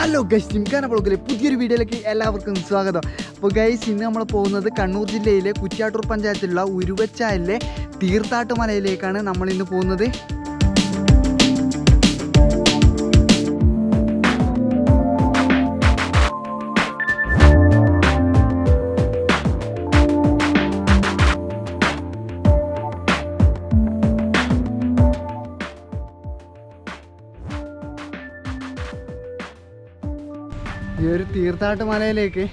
Hello guys gymkhana ബ്ലോഗിലെ പുതിയൊരു വീഡിയോയിലേക്ക് എല്ലാവർക്കും സ്വാഗതം. അപ്പോൾ ഗൈസ് ഇന്ന് നമ്മൾ പോകുന്നത് കണ്ണൂർ ജില്ലയിലെ കുറ്റ്യാട്ടൂർ പഞ്ചായത്തിലുള്ള ഉരുവച്ചാലിലെ തീർത്ഥാട്ടുമലയിലേക്കാണ് നമ്മൾ ഇന്ന് പോകുന്നത്. ഈ ഒരു തീർത്ഥാട്ട് മലയിലേക്ക്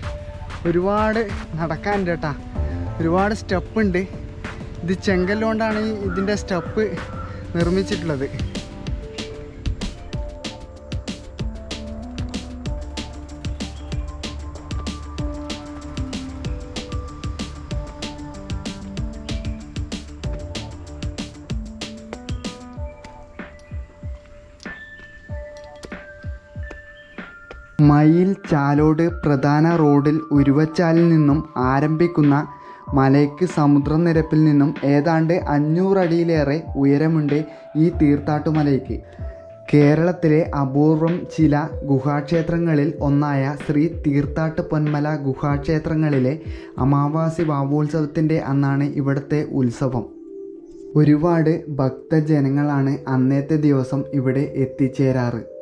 ഒരുപാട് നടക്കാനുണ്ട് കേട്ടാ. ഒരുപാട് സ്റ്റെപ്പ് ഉണ്ട് ഇത് ചെങ്കല്ലുകൊണ്ടാണ് ഇതിന്റെ സ്റ്റെപ്പ് നിർമ്മിച്ചിട്ടുള്ളത്. മയിൽ ചാലോട് പ്രധാന റോഡിൽ ഉരുവച്ചാലിൽ നിന്നും ആരംഭിക്കുന്ന മലയ്ക്ക് സമുദ്രനിരപ്പിൽ നിന്നും ഏതാണ്ട് അഞ്ഞൂറടിയിലേറെ ഉയരമുണ്ട് ഈ തീർത്ഥാട്ടുമലയ്ക്ക് കേരളത്തിലെ അപൂർവം ചില ഗുഹാക്ഷേത്രങ്ങളിൽ ഒന്നായ ശ്രീ തീർത്ഥാട്ട് പൊന്മല ഗുഹാക്ഷേത്രങ്ങളിലെ അമാവാസി വാവോത്സവത്തിന്റെ അന്നാണ് ഇവിടുത്തെ ഉത്സവം. ഒരുപാട് ഭക്തജനങ്ങളാണ് അന്നത്തെ ദിവസം ഇവിടെ എത്തിച്ചേരാറ്.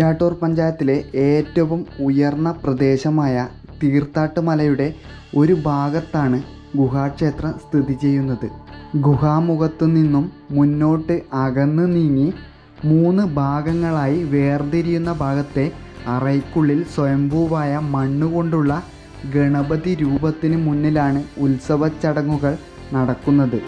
കുറ്റ്യാട്ടൂർ പഞ്ചായത്തിലെ ഏറ്റവും ഉയർന്ന പ്രദേശമായ തീർത്ഥാട്ട് മലയുടെ ഒരു ഭാഗത്താണ് ഗുഹാക്ഷേത്രം സ്ഥിതി ചെയ്യുന്നത്. ഗുഹാമുഖത്തു നിന്നും മുന്നോട്ട് അകന്നു നീങ്ങി മൂന്ന് ഭാഗങ്ങളായി വേർതിരിയുന്ന ഭാഗത്തെ അറയ്ക്കുള്ളിൽ സ്വയംഭൂവായ മണ്ണുകൊണ്ടുള്ള ഗണപതി രൂപത്തിന് മുന്നിലാണ് ഉത്സവ ചടങ്ങുകൾ നടക്കുന്നത്.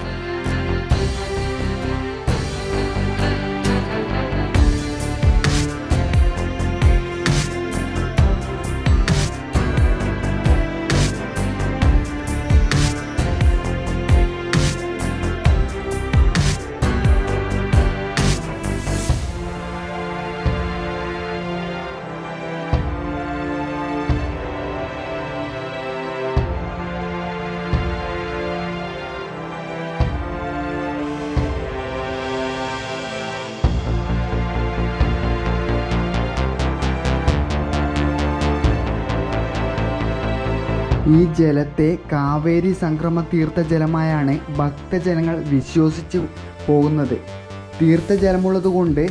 ഈ ജലത്തെ കാവേരി സംക്രമ തീർത്ഥജലമായാണ് ഭക്തജനങ്ങൾ വിശ്വസിച്ച് പോകുന്നത്. തീർത്ഥജലമുള്ളതുകൊണ്ട്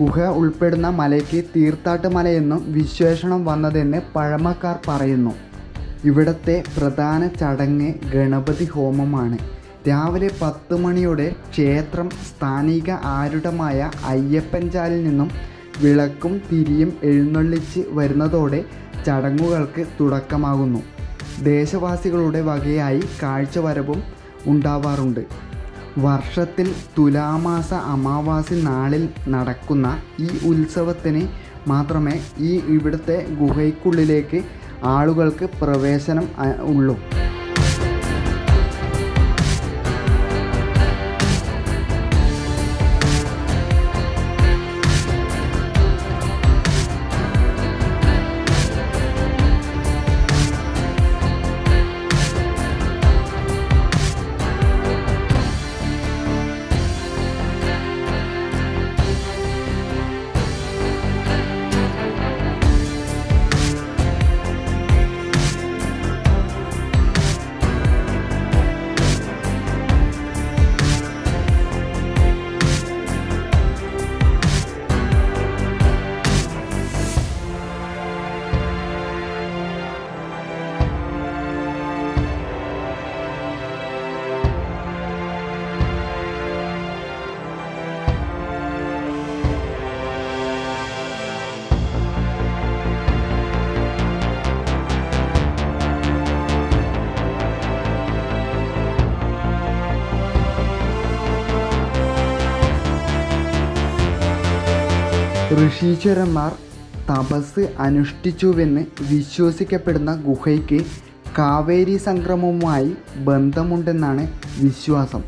ഗുഹ ഉൾപ്പെടുന്ന മലയ്ക്ക് തീർത്ഥാട്ട് മലയെന്നും വിശേഷണം വന്നതെന്ന് പഴമക്കാർ പറയുന്നു. ഇവിടത്തെ പ്രധാന ചടങ്ങ് ഗണപതി ഹോമമാണ്. രാവിലെ പത്ത് മണിയോടെ ക്ഷേത്രം സ്ഥാനിക ആരുടമായ അയ്യപ്പൻചാലിൽ നിന്നും വിളക്കും തിരിയും എഴുന്നള്ളിച്ച് വരുന്നതോടെ ചടങ്ങുകൾക്ക് തുടക്കമാകുന്നു. ദേശവാസികളുടെ വകയായി കാഴ്ചവരവും ഉണ്ടാവാറുണ്ട്. വർഷത്തിൽ തുലാമാസ അമാവാസി നാളിൽ നടക്കുന്ന ഈ ഉത്സവത്തിന് മാത്രമേ ഈ ഇവിടുത്തെ ഗുഹയ്ക്കുള്ളിലേക്ക് ആളുകൾക്ക് പ്രവേശനം ഉള്ളൂ. ഋഷീശ്വരന്മാർ തപസ് അനുഷ്ഠിച്ചുവെന്ന് വിശ്വസിക്കപ്പെടുന്ന ഗുഹയ്ക്ക് കാവേരി സംക്രമവുമായി ബന്ധമുണ്ടെന്നാണ് വിശ്വാസം.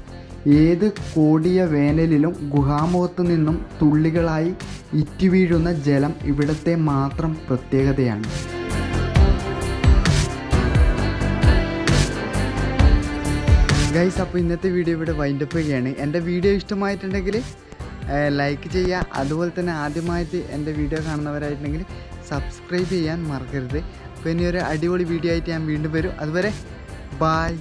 ഏത് കോടിയ വേനലിലും ഗുഹാമുഖത്തു നിന്നും തുള്ളികളായി ഇറ്റുവീഴുന്ന ജലം ഇവിടത്തെ മാത്രം പ്രത്യേകതയാണ്. ഗൈസ് അപ്പോൾ ഇന്നത്തെ വീഡിയോ ഇവിടെ വൈൻഡപ്പ് ചെയ്യുകയാണ്. എന്റെ വീഡിയോ ഇഷ്ടമായിട്ടുണ്ടെങ്കിൽ ലൈക്ക് ചെയ്യുക. അതുപോലെ തന്നെ ആദ്യമായിട്ട് എന്റെ വീഡിയോ കാണുന്നവരായിട്ടുണ്ടെങ്കിൽ സബ്സ്ക്രൈബ് ചെയ്യാൻ മറക്കരുത്. അപ്പോൾ ഇനി ഒരു അടിപൊളി വീഡിയോ ആയിട്ട് ഞാൻ വീണ്ടും വരും. അതുവരെ ബായ്